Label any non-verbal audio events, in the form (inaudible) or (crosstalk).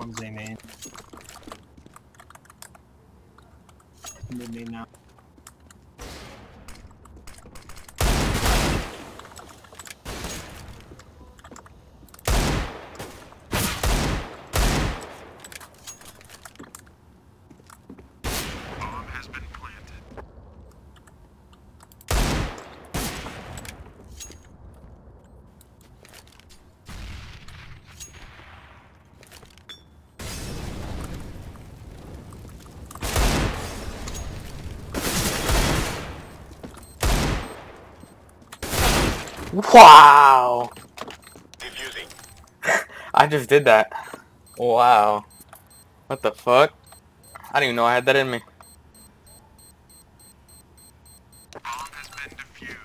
One's A main. Mid now. Wow! (laughs) I just did that. Wow. What the fuck? I didn't even know I had that in me. Bomb has been.